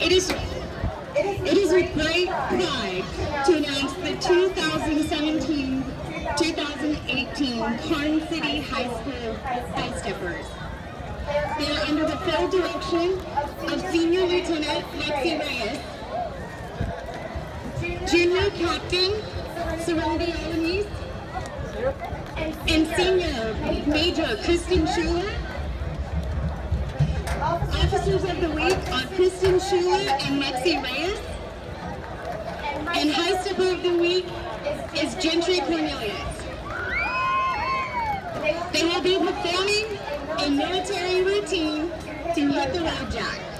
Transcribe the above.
It is, it is with great pride to announce the 2017-2018 Karnes City High School High Steppers. They are under the full direction of Senior Lieutenant Lexi Reyes, Junior Captain Serenity Alanis, and Senior Major Kristen Schuler. Officers of the Week are Kristen Schuler and Lexi Reyes. And High Stepper of the Week is Gentry Cornelius. They will be performing a military routine to hit the road jack.